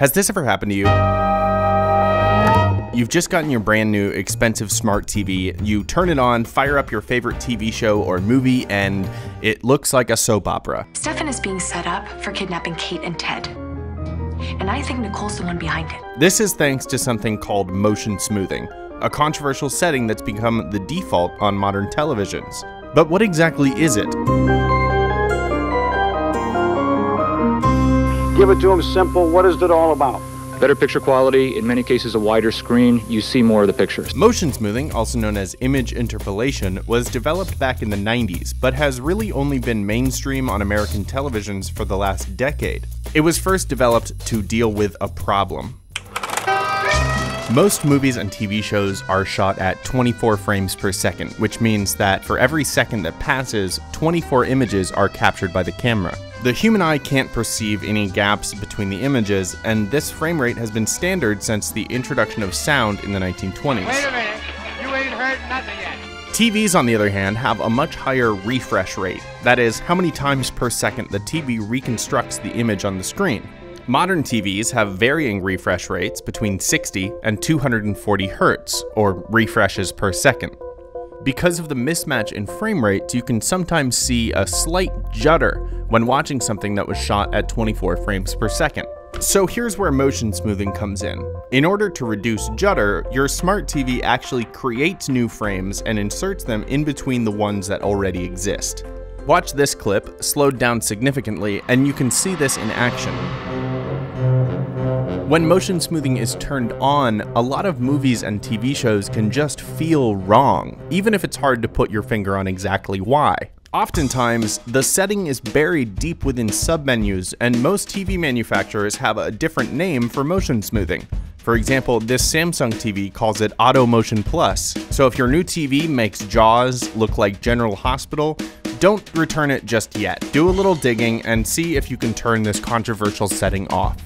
Has this ever happened to you? You've just gotten your brand new expensive smart TV, you turn it on, fire up your favorite TV show or movie, and it looks like a soap opera. Stefan is being set up for kidnapping Kate and Ted. And I think Nicole's the one behind it. This is thanks to something called motion smoothing, a controversial setting that's become the default on modern televisions. But what exactly is it? Give it to them simple. What is it all about? Better picture quality, in many cases a wider screen, you see more of the pictures. Motion smoothing, also known as image interpolation, was developed back in the 90s, but has really only been mainstream on American televisions for the last decade. It was first developed to deal with a problem. Most movies and TV shows are shot at 24 frames per second, which means that for every second that passes, 24 images are captured by the camera. The human eye can't perceive any gaps between the images, and this frame rate has been standard since the introduction of sound in the 1920s. Wait a minute. You ain't heard nothing yet. TVs, on the other hand, have a much higher refresh rate. That is, how many times per second the TV reconstructs the image on the screen. Modern TVs have varying refresh rates between 60 and 240 Hz, or refreshes per second. Because of the mismatch in frame rates, you can sometimes see a slight judder when watching something that was shot at 24 frames per second. So here's where motion smoothing comes in. In order to reduce judder, your smart TV actually creates new frames and inserts them in between the ones that already exist. Watch this clip, slowed down significantly, and you can see this in action. When motion smoothing is turned on, a lot of movies and TV shows can just feel wrong, even if it's hard to put your finger on exactly why. Oftentimes, the setting is buried deep within submenus, and most TV manufacturers have a different name for motion smoothing. For example, this Samsung TV calls it Auto Motion Plus. So if your new TV makes Jaws look like General Hospital, don't return it just yet. Do a little digging and see if you can turn this controversial setting off.